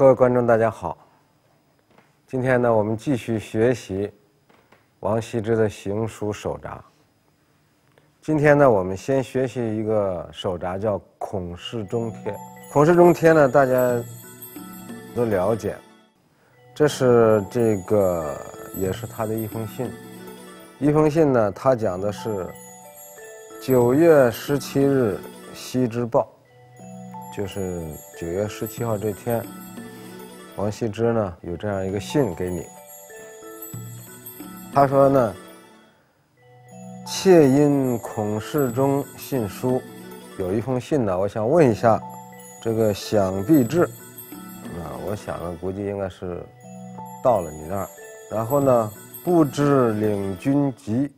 各位观众，大家好。今天呢，我们继续学习王羲之的行书手札。今天呢，我们先学习一个手札，叫《孔氏中帖》。《孔氏中帖》呢，大家都了解，这是这个也是他的一封信。一封信呢，他讲的是九月十七日羲之报，就是九月十七号这天。王羲之呢有这样一个信给你，他说呢：“妾因孔氏中信书，有一封信呢，我想问一下，这个想必至啊，我想呢估计应该是到了你那儿。然后呢，不知领军籍，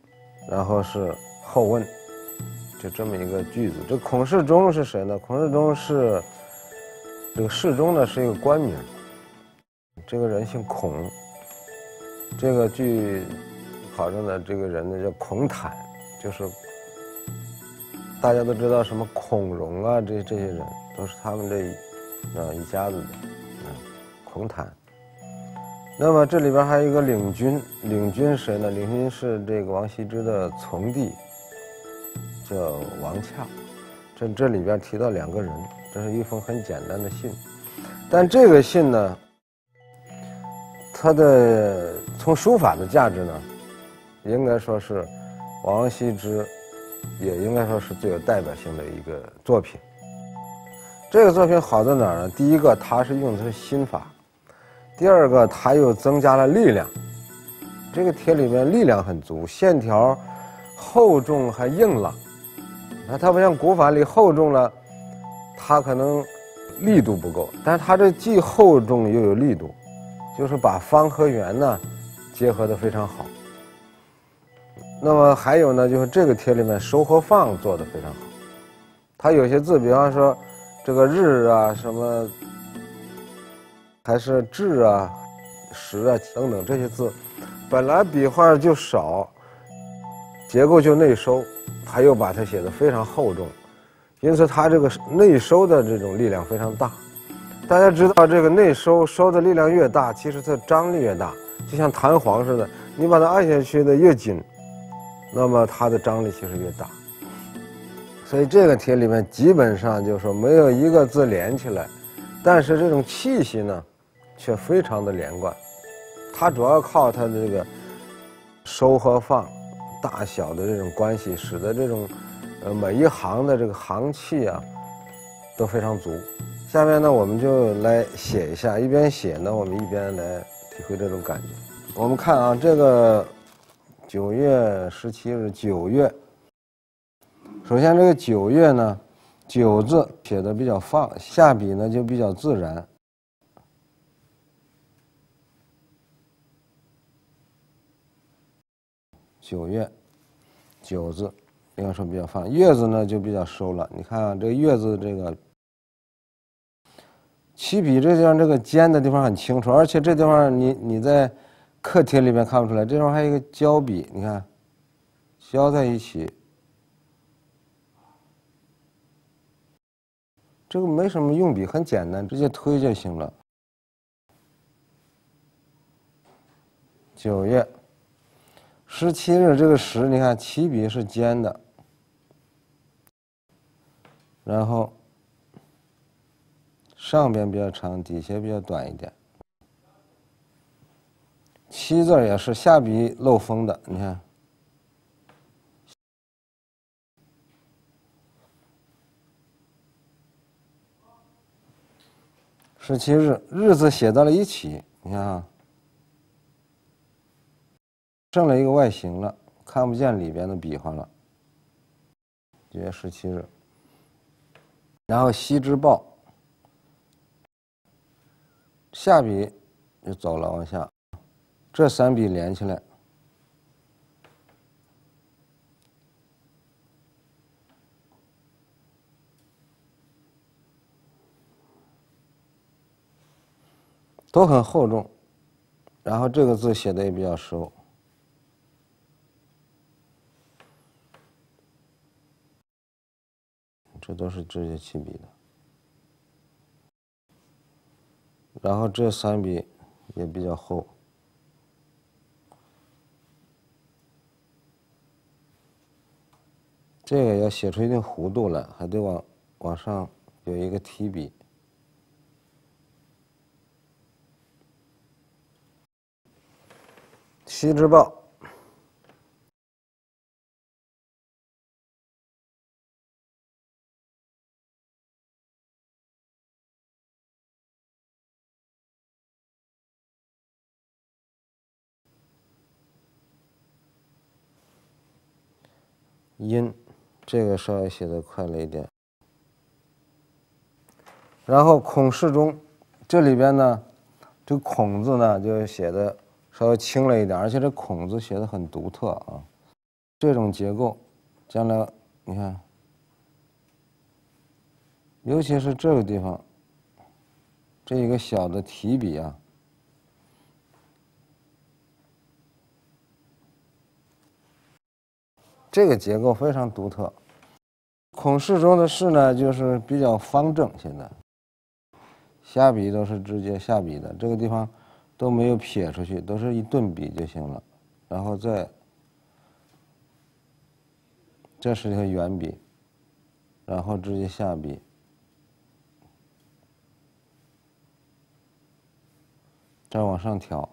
然后是后问，就这么一个句子。这孔氏中是谁呢？孔氏中是这个氏中呢是一个官名。”这个人姓孔，这个据考证的这个人呢叫孔坦，就是大家都知道什么孔融啊，这这些人都是他们这啊一家子的，啊，孔坦。那么这里边还有一个领军，领军谁呢？领军是这个王羲之的从弟，叫王洽。这这里边提到两个人，这是一封很简单的信，但这个信呢。他的从书法的价值呢，应该说是王羲之，也应该说是最有代表性的一个作品。这个作品好在哪儿呢？第一个，它是用的是新法；第二个，它又增加了力量。这个帖里面力量很足，线条厚重还硬朗。那它不像古法里厚重了，它可能力度不够，但是它这既厚重又有力度。就是把方和圆呢结合的非常好。那么还有呢，就是这个帖里面收和放做的非常好。它有些字，比方说这个日啊，什么还是至啊、时啊等等这些字，本来笔画就少，结构就内收，他又把它写的非常厚重，因此它这个内收的这种力量非常大。大家知道，这个内收收的力量越大，其实它张力越大，就像弹簧似的。你把它按下去的越紧，那么它的张力其实越大。所以这个帖里面基本上就是说没有一个字连起来，但是这种气息呢，却非常的连贯。它主要靠它的这个收和放大小的这种关系，使得这种呃每一行的这个行气啊都非常足。下面呢，我们就来写一下，一边写呢，我们一边来体会这种感觉。我们看啊，这个九月十七日，九月。首先，这个九月呢，九字写的比较放，下笔呢就比较自然。九月，九字应该说比较放，月字呢就比较收了。你看啊，这个月字这个。起笔这地方这个尖的地方很清楚，而且这地方你你在课帖里面看不出来，这地方还有一个交笔，你看，交在一起，这个没什么用笔，很简单，直接推就行了。九月十七日这个十，你看起笔是尖的，然后。上边比较长，底下比较短一点。七字也是下笔漏风的，你看。十七日，日字写到了一起，你看啊，剩了一个外形了，看不见里边的笔画了。九月十七日，然后西之报。下笔就走了，往下，这三笔连起来，都很厚重，然后这个字写的也比较熟，这都是直接起笔的。然后这三笔也比较厚，这个要写出一定弧度来，还得往往上有一个提笔。西之报。音，这个稍微写的快了一点。然后孔氏中，这里边呢，这个孔字呢就写的稍微轻了一点，而且这孔字写的很独特啊。这种结构，将来你看，尤其是这个地方，这一个小的提笔啊。这个结构非常独特。孔氏中的氏呢，就是比较方正。现在下笔都是直接下笔的，这个地方都没有撇出去，都是一顿笔就行了。然后再，这是一个圆笔，然后直接下笔，再往上挑。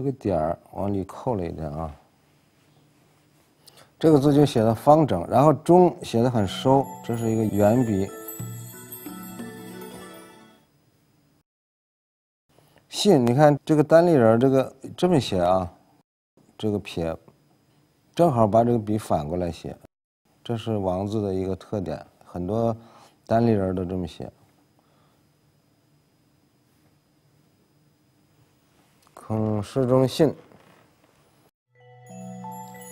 这个点儿往里扣了一点啊，这个字就写的方整，然后中写的很收，这是一个圆笔。信，你看这个单立人，这个这么写啊，这个撇，正好把这个笔反过来写，这是王字的一个特点，很多单立人都这么写。嗯，市中信、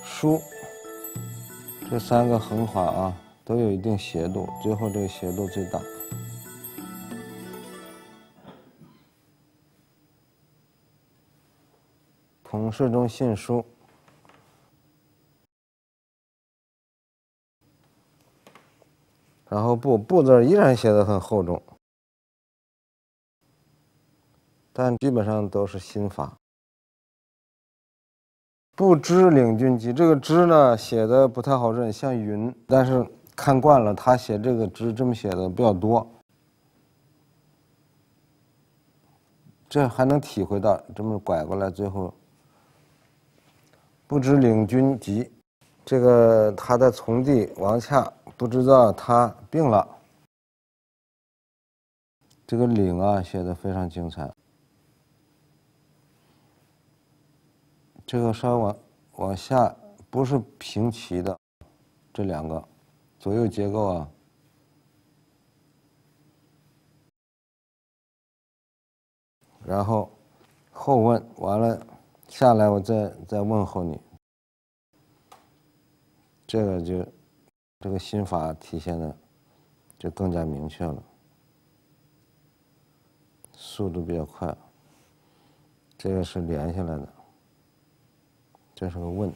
书这三个横划啊，都有一定斜度，最后这个斜度最大。孔氏中信书，然后不不字依然写的很厚重。但基本上都是心法。不知领军机，这个知呢写的不太好认，像云。但是看惯了，他写这个知这么写的比较多。这还能体会到，这么拐过来，最后不知领军急，这个他的从弟王洽不知道他病了。这个领啊写的非常精彩。这个稍微往往下，不是平齐的，这两个左右结构啊。然后后问完了下来，我再再问候你。这个就这个心法体现的就更加明确了，速度比较快。这个是连下来的。这是个问，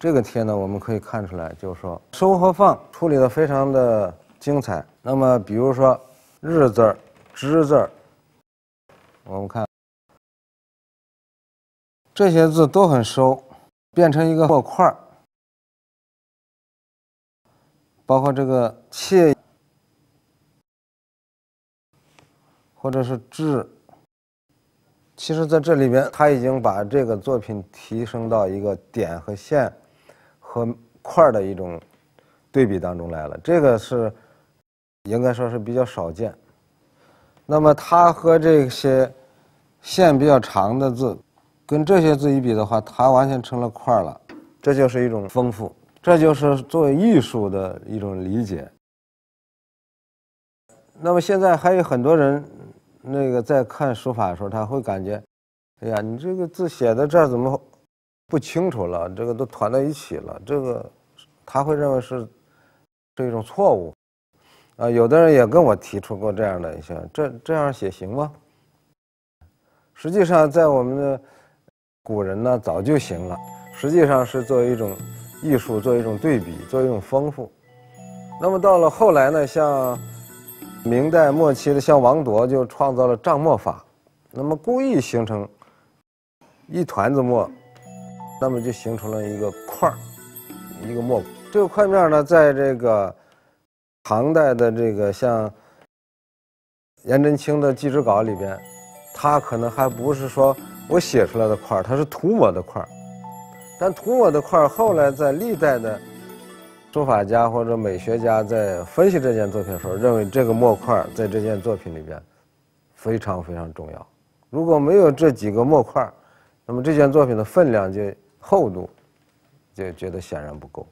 这个帖呢，我们可以看出来，就是说收和放处理的非常的精彩。那么，比如说日字儿、之字儿，我们看这些字都很收，变成一个破块儿，包括这个切，或者是至。其实，在这里边，他已经把这个作品提升到一个点和线和块的一种对比当中来了。这个是应该说是比较少见。那么，它和这些线比较长的字，跟这些字一比的话，它完全成了块了。这就是一种丰富，这就是作为艺术的一种理解。那么，现在还有很多人。那个在看书法的时候，他会感觉，哎呀，你这个字写的这儿怎么不清楚了？这个都团在一起了，这个他会认为是是一种错误。啊，有的人也跟我提出过这样的一些，这这样写行吗？实际上，在我们的古人呢，早就行了。实际上是作为一种艺术，作为一种对比，作为一种丰富。那么到了后来呢，像明代末期的像王铎就创造了账墨法，那么故意形成一团子墨，那么就形成了一个块儿，一个墨。这个块面呢，在这个唐代的这个像颜真卿的《祭侄稿》里边，它可能还不是说我写出来的块儿，它是涂抹的块儿。但涂抹的块儿后来在历代的书法家或者美学家在分析这件作品的时候，认为这个墨块在这件作品里边非常非常重要。如果没有这几个墨块，那么这件作品的分量就厚度就觉得显然不够。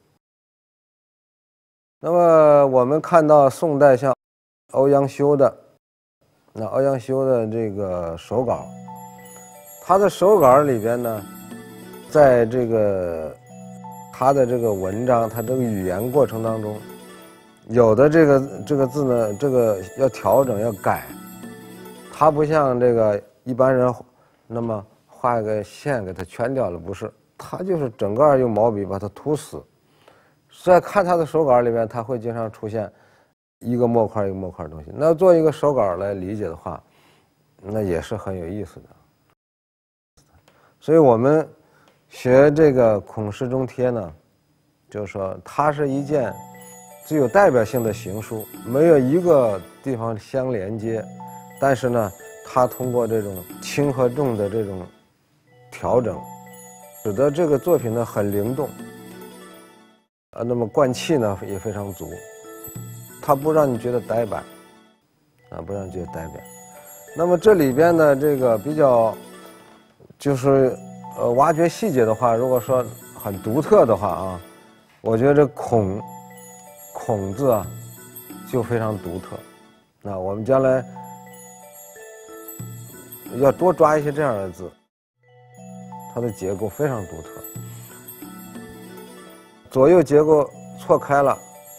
那么我们看到宋代像欧阳修的，那欧阳修的这个手稿，他的手稿里边呢。在这个他的这个文章，他这个语言过程当中，有的这个这个字呢，这个要调整要改，他不像这个一般人，那么画一个线给它圈掉了，不是，他就是整个用毛笔把它涂死。在看他的手稿里面，他会经常出现一个墨块一个墨块的东西。那做一个手稿来理解的话，那也是很有意思的。所以我们。学这个孔氏中帖呢，就是说它是一件具有代表性的行书，没有一个地方相连接，但是呢，它通过这种轻和重的这种调整，使得这个作品呢很灵动，啊，那么贯气呢也非常足，它不让你觉得呆板，啊，不让你觉得呆板。那么这里边呢，这个比较就是。呃，挖掘细节的话，如果说很独特的话啊，我觉得这“孔”“孔”字啊，就非常独特。那我们将来要多抓一些这样的字，它的结构非常独特，左右结构错开了，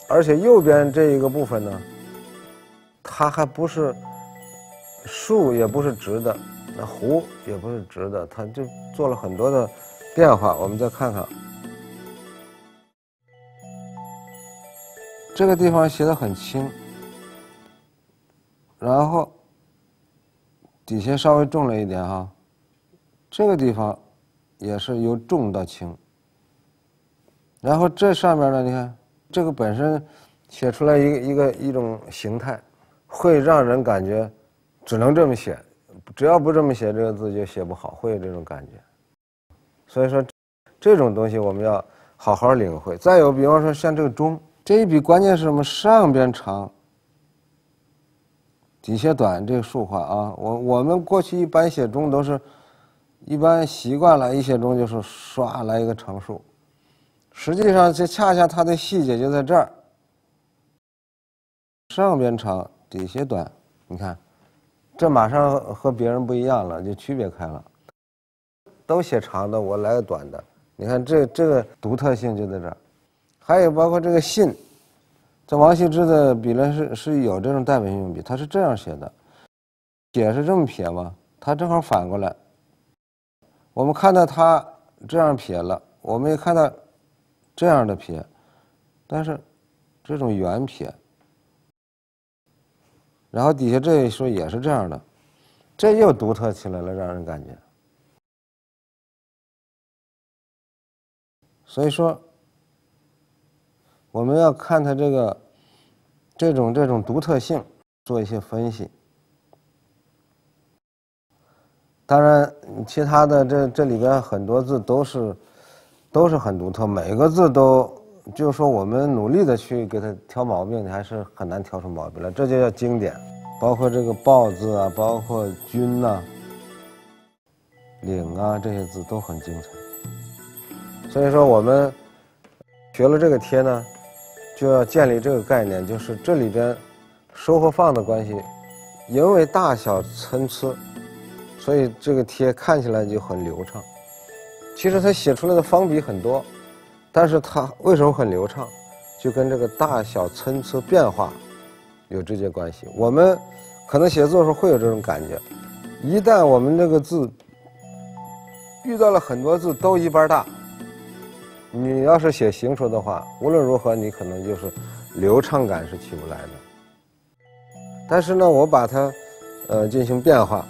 而且右边这一个部分呢，它还不是竖，也不是直的。那弧也不是直的，它就做了很多的变化。我们再看看，这个地方写的很轻，然后底下稍微重了一点哈，这个地方也是由重到轻，然后这上面呢，你看这个本身写出来一个一个一种形态，会让人感觉只能这么写。只要不这么写这个字就写不好，会有这种感觉。所以说，这种东西我们要好好领会。再有，比方说像这个“中”这一笔，关键是什么？上边长，底下短，这个竖画啊。我我们过去一般写“中”都是，一般习惯了，一写“中”就是唰来一个长竖。实际上，这恰恰它的细节就在这儿，上边长，底下短，你看。这马上和别人不一样了，就区别开了。都写长的，我来个短的。你看这这个独特性就在这儿。还有包括这个“信”，这王羲之的笔论是是有这种代表性用笔，他是这样写的，撇是这么撇吗？他正好反过来。我们看到他这样撇了，我们也看到这样的撇，但是这种圆撇。然后底下这一说也是这样的，这又独特起来了，让人感觉。所以说，我们要看它这个这种这种独特性，做一些分析。当然，其他的这这里边很多字都是都是很独特，每个字都。就是说，我们努力的去给他挑毛病，你还是很难挑出毛病来。这就叫经典，包括这个“豹”字啊，包括“军”呐、“岭”啊，这些字都很精彩。所以说，我们学了这个帖呢，就要建立这个概念，就是这里边收和放的关系，因为大小参差，所以这个帖看起来就很流畅。其实他写出来的方笔很多。但是它为什么很流畅？就跟这个大小参差变化有直接关系。我们可能写作时候会有这种感觉，一旦我们这个字遇到了很多字都一般大，你要是写行书的话，无论如何你可能就是流畅感是起不来的。但是呢，我把它呃进行变化，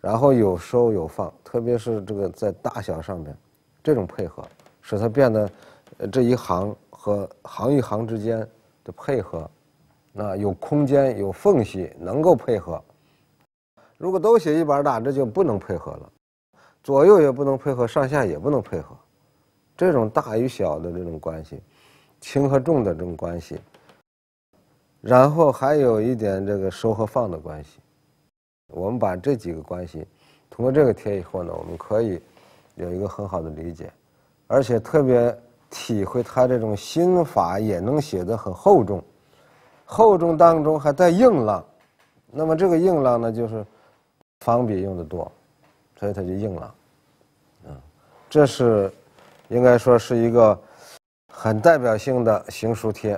然后有收有放，特别是这个在大小上面这种配合，使它变得这一行和行一行之间的配合，那有空间有缝隙能够配合。如果都写一板大，这就不能配合了，左右也不能配合，上下也不能配合，这种大与小的这种关系，轻和重的这种关系，然后还有一点这个收和放的关系，我们把这几个关系通过这个贴以后呢，我们可以有一个很好的理解，而且特别体会他这种心法也能写得很厚重，厚重当中还带硬朗，那么这个硬朗呢就是。方笔用的多，所以它就硬朗，嗯，这是应该说是一个很代表性的行书帖。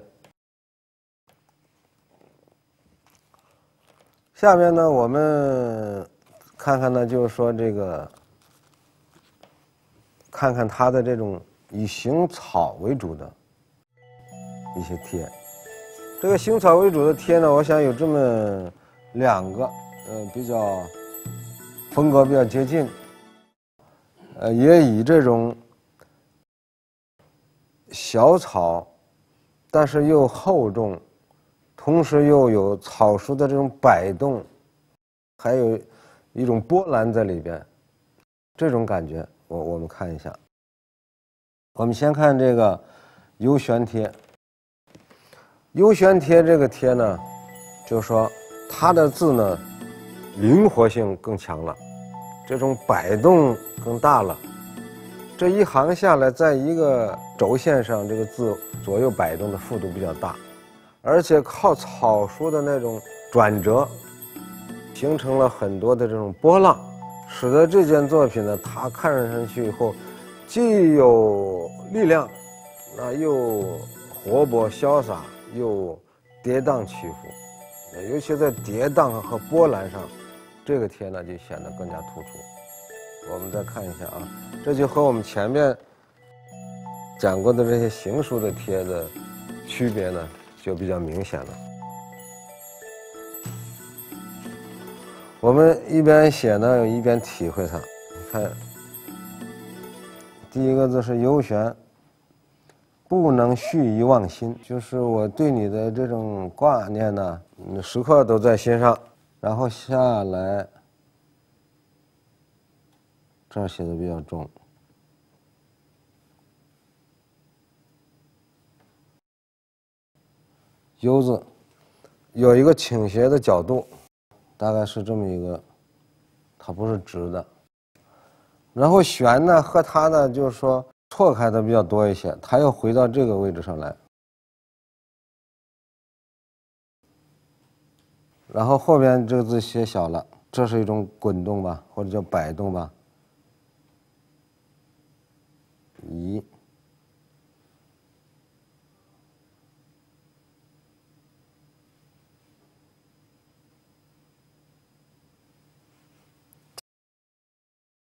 下面呢，我们看看呢，就是说这个，看看它的这种以行草为主的一些贴。这个行草为主的贴呢，我想有这么两个，呃，比较。风格比较接近，呃，也以这种小草，但是又厚重，同时又有草书的这种摆动，还有一种波澜在里边，这种感觉，我我们看一下。我们先看这个幽玄贴，幽玄贴这个贴呢，就是说它的字呢，灵活性更强了。这种摆动更大了，这一行下来，在一个轴线上，这个字左右摆动的幅度比较大，而且靠草书的那种转折，形成了很多的这种波浪，使得这件作品呢，它看上去以后，既有力量，那又活泼潇洒，又跌宕起伏，尤其在跌宕和波澜上。这个贴呢就显得更加突出。我们再看一下啊，这就和我们前面讲过的这些行书的贴的区别呢，就比较明显了。我们一边写呢，一边体会它。你看，第一个字是幽玄，不能蓄遗忘心，就是我对你的这种挂念呢，时刻都在心上。然后下来，这儿写的比较重。优字有一个倾斜的角度，大概是这么一个，它不是直的。然后旋呢，和它呢，就是说错开的比较多一些，它又回到这个位置上来。然后后边这个字写小了，这是一种滚动吧，或者叫摆动吧。一，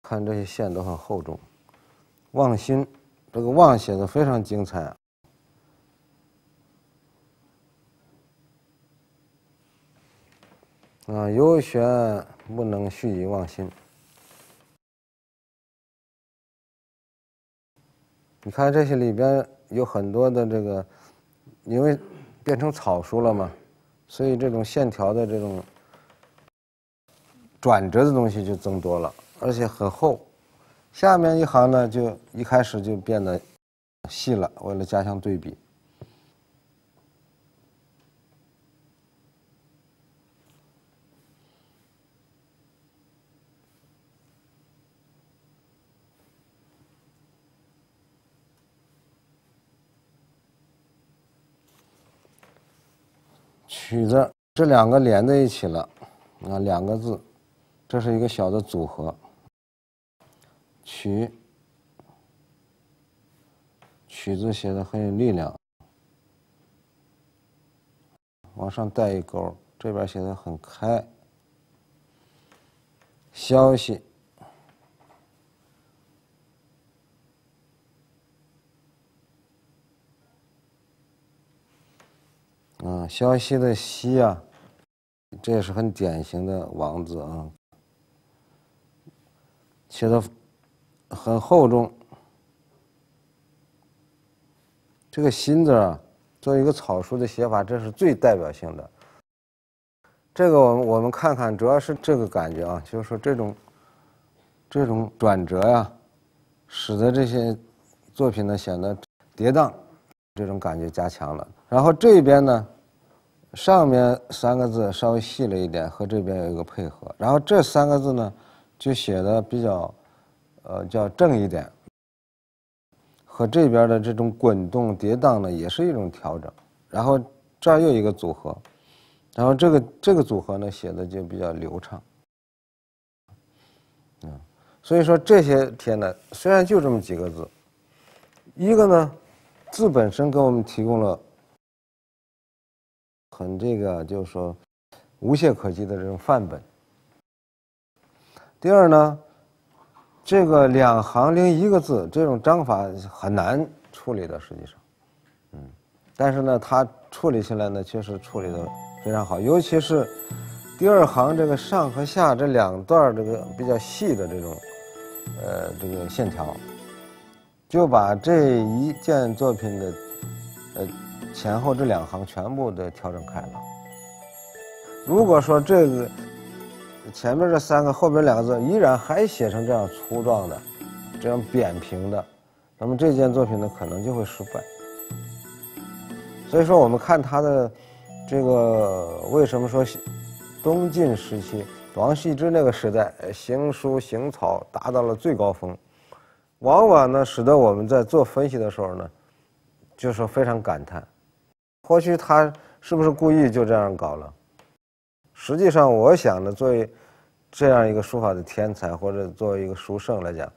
看这些线都很厚重。望心，这个望写的非常精彩。啊，幽玄不能蓄以忘心。你看这些里边有很多的这个，因为变成草书了嘛，所以这种线条的这种转折的东西就增多了，而且很厚。下面一行呢，就一开始就变得细了，为了加强对比。曲子这两个连在一起了，啊，两个字，这是一个小的组合。曲。曲子写的很有力量。往上带一勾这边写的很开。消息。嗯消息的息啊这也是很典型的王字啊。写的很厚重。这个心字啊，作为一个草书的写法，这是最代表性的。这个我们我们看看，主要是这个感觉啊，就是说这种这种转折呀，使得这些作品呢显得跌宕，这种感觉加强了。然后这边呢，上面三个字稍微细了一点，和这边有一个配合。然后这三个字呢，就写的比较呃叫正一点。和这边的这种滚动跌宕呢，也是一种调整。然后这儿又一个组合，然后这个这个组合呢写的就比较流畅。嗯，所以说这些天呢，虽然就这么几个字，一个呢字本身给我们提供了很这个就是说无懈可击的这种范本。第二呢。这个两行零一个字，这种章法很难处理的，实际上，嗯，但是呢，它处理起来呢，确实处理的非常好，尤其是第二行这个上和下这两段这个比较细的这种，呃，这个线条，就把这一件作品的，呃，前后这两行全部的调整开了。如果说这个。前面这三个，后边两个字依然还写成这样粗壮的，这样扁平的，那么这件作品呢可能就会失败。所以说，我们看他的这个为什么说东晋时期王羲之那个时代行书行草达到了最高峰，往往呢使得我们在做分析的时候呢，就说非常感叹，或许他是不是故意就这样搞了？实际上，我想呢，作为这样一个书法的天才，或者作为一个书圣来讲，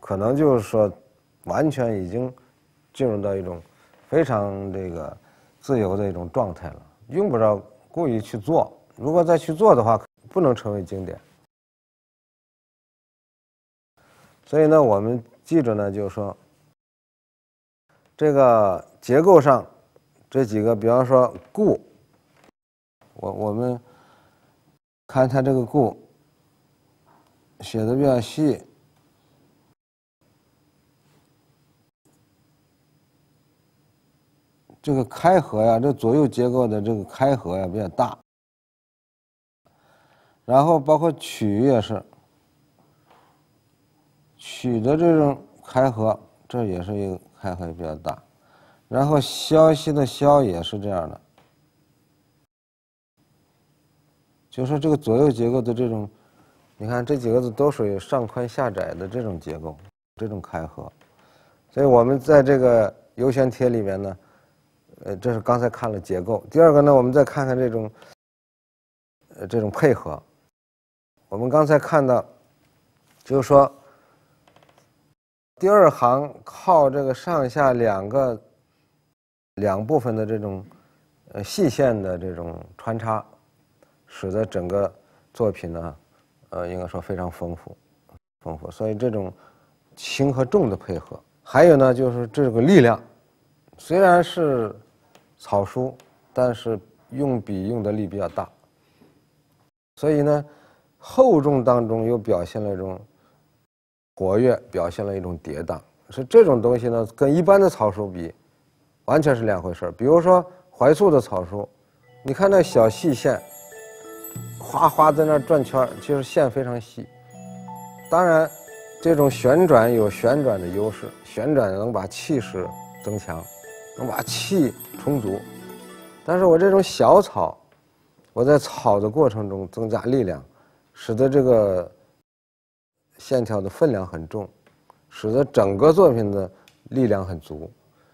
可能就是说，完全已经进入到一种非常这个自由的一种状态了，用不着故意去做。如果再去做的话，不能成为经典。所以呢，我们记着呢，就是说，这个结构上这几个，比方说“故”，我我们。看它这个“故”写的比较细，这个开合呀，这左右结构的这个开合呀比较大。然后包括“曲”也是，“曲”的这种开合，这也是一个开合比较大。然后“消息”的“消”也是这样的。就是说这个左右结构的这种，你看这几个字都属于上宽下窄的这种结构，这种开合，所以我们在这个游选帖里面呢，呃，这是刚才看了结构。第二个呢，我们再看看这种，呃，这种配合。我们刚才看到，就是说，第二行靠这个上下两个两部分的这种呃细线的这种穿插。使得整个作品呢，呃，应该说非常丰富，丰富。所以这种轻和重的配合，还有呢，就是这个力量，虽然是草书，但是用笔用的力比较大。所以呢，厚重当中又表现了一种活跃，表现了一种跌宕。是这种东西呢，跟一般的草书比，完全是两回事比如说怀素的草书，你看那小细线。哗哗在那转圈其实线非常细。当然，这种旋转有旋转的优势，旋转能把气势增强，能把气充足。但是我这种小草，我在草的过程中增加力量，使得这个线条的分量很重，使得整个作品的力量很足。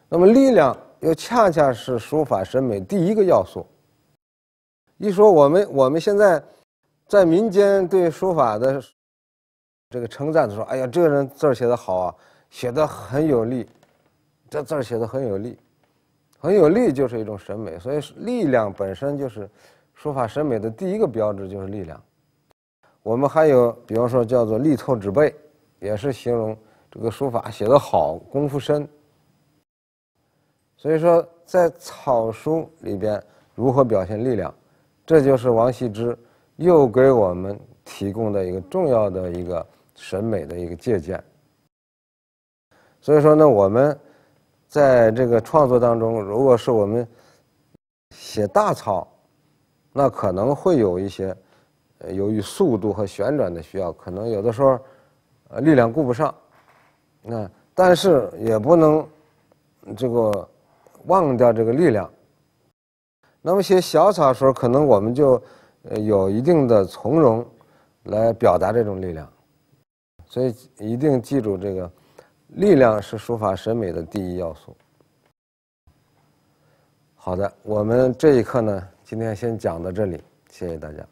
那么力量又恰恰是书法审美第一个要素。一说我们我们现在在民间对书法的这个称赞的时候，哎呀，这个人字儿写的好啊，写的很有力，这字儿写的很有力，很有力就是一种审美，所以力量本身就是书法审美的第一个标志，就是力量。我们还有，比方说叫做力透纸背，也是形容这个书法写的好，功夫深。所以说，在草书里边。如何表现力量，这就是王羲之又给我们提供的一个重要的一个审美的一个借鉴。所以说呢，我们在这个创作当中，如果是我们写大草，那可能会有一些由于速度和旋转的需要，可能有的时候呃力量顾不上，那但是也不能这个忘掉这个力量。那么写小草的时候，可能我们就有一定的从容来表达这种力量，所以一定记住这个。力量是书法审美的第一要素。好的，我们这一课呢，今天先讲到这里，谢谢大家。